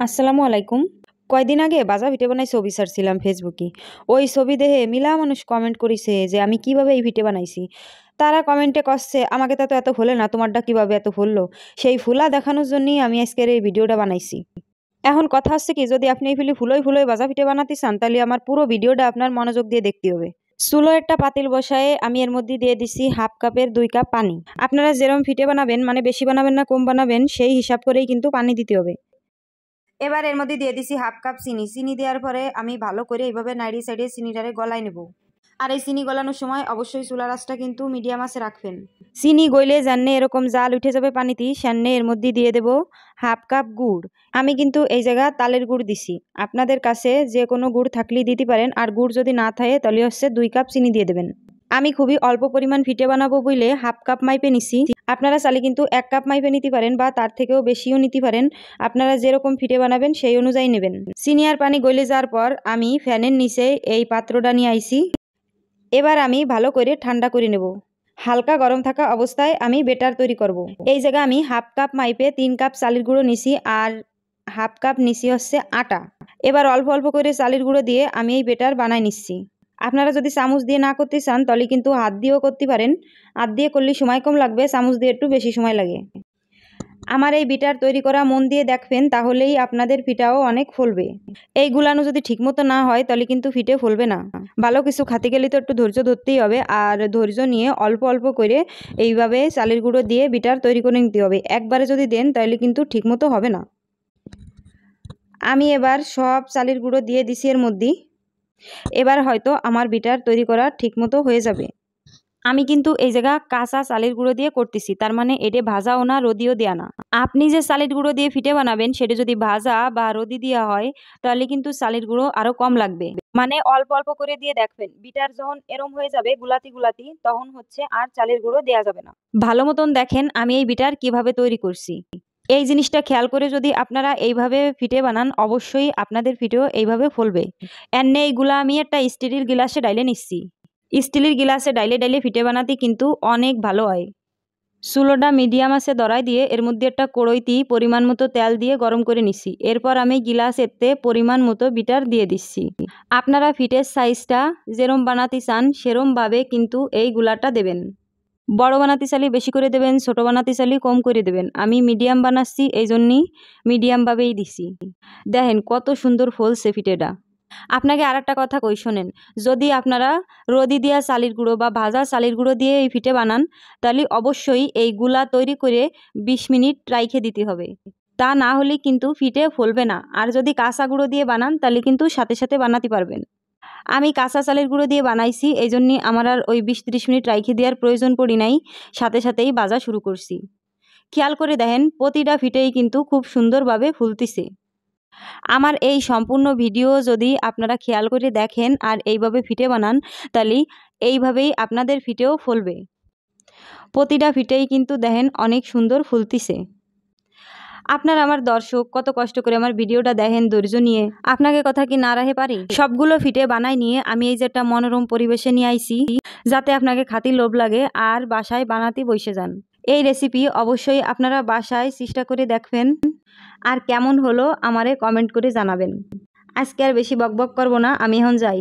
আসসালামু আলাইকুম। কয়দিন আগে বাজা ভিটে বানাই ছবি ছাড়ছিলাম ফেসবুকে। ওই ছবি দেখে মিলা মানুষ কমেন্ট করিছে যে, আমি কীভাবে এই ভিটে বানাইছি? তারা কমেন্টে কষছে আমাকে তা তো এত ফুলে না, তোমারটা কীভাবে এত ফুললো সেই ফুলা দেখানোর জন্যই আমি আজকের এই ভিডিওটা বানাইছি। এখন কথা হচ্ছে কি, যদি আপনি এই ফিলি ফুলোই ফুলোই বাজা ভিটে বানাতে চান, তাহলে আমার পুরো ভিডিওটা আপনার মনোযোগ দিয়ে দেখতে হবে। চুলো একটা পাতিল বসায়ে আমি এর মধ্যে দিয়ে দিছি হাফ কাপের দুই কাপ পানি। আপনারা যেরকম ফিটে বানাবেন মানে বেশি বানাবেন না, কম বানাবেন, সেই হিসাব করেই কিন্তু পানি দিতে হবে। এবার এর মধ্যে দিয়ে দিছি হাফ কাপ চিনি। চিনি দেওয়ার পরে আমি ভালো করে এইভাবে নাইডি সাইডে চিনিটারে গলায় নেব। আর এই চিনি গলানোর সময় অবশ্যই চুলা রাসটা কিন্তু মিডিয়াম আছে রাখবেন। চিনি গইলে জাননে এরকম জাল উঠে যাবে পানিতে সামনে এর মধ্যে দিয়ে দেব হাফ কাপ গুড়। আমি কিন্তু এই জায়গা তালের গুড় দিছি। আপনাদের কাছে যে কোনো গুড় থাকলেই দিতে পারেন। আর গুড় যদি না থাকে, তাহলে হচ্ছে দুই কাপ চিনি দিয়ে দেবেন। আমি খুবই অল্প পরিমাণ ফিটে বানাবো বলে হাফ কাপ মাইপে নিছি। আপনারা চাইলে কিন্তু এক কাপ মাইপে নিতে পারেন বা তার থেকেও বেশিও নিতে পারেন। আপনারা যেরকম ফিটে বানাবেন সেই অনুযায়ী নেবেন। সিনিয়র পানি গলে যাওয়ার পর আমি ফ্যানের নিচে এই পাত্রটা নিয়ে আইছি। এবার আমি ভালো করে ঠান্ডা করে নেব। হালকা গরম থাকা অবস্থায় আমি বেটার তৈরি করব। এই জায়গায় আমি হাফ কাপ মাইপে তিন কাপ চালের গুঁড়ো নিছি আর হাফ কাপ নিছি হচ্ছে আটা। এবার অল্প অল্প করে চালের গুঁড়ো দিয়ে আমি এই বেটার বানাই নিচ্ছি। আপনারা যদি চামচ দিয়ে না করতে চান, তাহলে কিন্তু হাত দিয়েও করতে পারেন। হাত দিয়ে করলে সময় কম লাগবে, চামচ দিয়ে একটু বেশি সময় লাগে। আমার এই বিটার তৈরি করা মন দিয়ে দেখবেন, তাহলেই আপনাদের ফিটাও অনেক ফলবে। এই গুলানো যদি ঠিকমতো না হয়, তাহলে কিন্তু ফিটে ফলবে না। ভালো কিছু খাতে গেলে তো একটু ধৈর্য ধরতেই হবে, আর ধৈর্য নিয়ে অল্প অল্প করে এইভাবে চালের গুঁড়ো দিয়ে বিটার তৈরি করে নিতে হবে। একবারে যদি দেন, তাহলে কিন্তু ঠিকমতো হবে না। আমি এবার সব চালের গুঁড়ো দিয়ে দিছি এর মধ্যে এবার হয়তো আমার বিটার তৈরি করা ঠিকমতো হয়ে যাবে। আমি কিন্তু এই জায়গা কাঁচা চালের গুঁড়ো দিয়ে করতেছি, তার মানে এটা ভাজাও না, রদিও দেয়া না। আপনি যে চালের গুঁড়ো দিয়ে ফিটে বানাবেন, সেটা যদি ভাজা বা রদি দেওয়া হয়, তাহলে কিন্তু চালের গুঁড়ো আরও কম লাগবে। মানে অল্প অল্প করে দিয়ে দেখবেন, বিটার যখন এরম হয়ে যাবে, গুলাতি গুলাতি, তখন হচ্ছে আর চালের গুঁড়ো দেওয়া যাবে না। ভালো মতন দেখেন আমি এই বিটার কীভাবে তৈরি করছি। এই জিনিসটা খেয়াল করে যদি আপনারা এইভাবে ফিটে বানান, অবশ্যই আপনাদের ফিটেও এইভাবে ফুলবে। এনে এইগুলা আমি একটা স্টিলের গিলাসে ডাইলে নিচ্ছি। স্টিলের গিলাসে ডাইলে ডাইলে ফিটে বানাতে কিন্তু অনেক ভালো হয়। চুলোটা মিডিয়াম আছে দরাই দিয়ে, এর মধ্যে একটা কড়ইতি পরিমাণ মতো তেল দিয়ে গরম করে নিচ্ছি। এরপর আমি গিলাস এতে পরিমাণ মতো বিটার দিয়ে দিচ্ছি। আপনারা ফিটের সাইজটা যেরম বানাতে চান, সেরমভাবে কিন্তু এই গুলাটা দেবেন। বড় বানাতে চালি বেশি করে দেবেন, ছোট বানাতে চালি কম করে দেবেন। আমি মিডিয়াম বানাচ্ছি এই জন্যই মিডিয়ামভাবেই দিছি। দেখেন কত সুন্দর ফলছে ফিটেটা আপনাকে আর একটা কথা কই, শোনেন। যদি আপনারা রদি দিয়া চালির গুঁড়ো বা ভাজা চালির গুঁড়ো দিয়ে এই ফিটে বানান, তাহলে অবশ্যই এই গুলা তৈরি করে ২০ মিনিট রাইখে দিতে হবে। তা না হলে কিন্তু ফিটে ফলবে না। আর যদি কাঁচা গুঁড়ো দিয়ে বানান, তাহলে কিন্তু সাথে সাথে বানাতে পারবেন। আমি কাঁচা চালের গুঁড়ো দিয়ে বানাইছি এই জন্যে আমার আর ওই বিশ ত্রিশ মিনিট রাইখে দেওয়ার প্রয়োজন পড়ি নাই, সাথে সাথেই বাজা শুরু করছি। খেয়াল করে দেখেন, প্রতিটা ফিটেই কিন্তু খুব সুন্দরভাবে ফুলতিছে। আমার এই সম্পূর্ণ ভিডিও যদি আপনারা খেয়াল করে দেখেন আর এইভাবে ফিটে বানান, তাহলে এইভাবেই আপনাদের ফিটেও ফুলবে। প্রতিটা ফিটেই কিন্তু দেখেন অনেক সুন্দর ফুলতিছে। আপনার আমার দর্শক, কত কষ্ট করে আমার ভিডিওটা দেখেন ধৈর্য নিয়ে। আপনাকে কথা কি না রাখে পারি? সবগুলো ফিটে বানাই নিয়ে আমি এই যে একটা মনোরম পরিবেশে নিয়ে আইছি, যাতে আপনাকে খাতি লোভ লাগে আর বাসায় বানাতে বসে যান। এই রেসিপি অবশ্যই আপনারা বাসায় চেষ্টা করে দেখবেন। আর কেমন হলো আমারে কমেন্ট করে জানাবেন। আজকে আর বেশি বকবক করব না, আমি এখন যাই।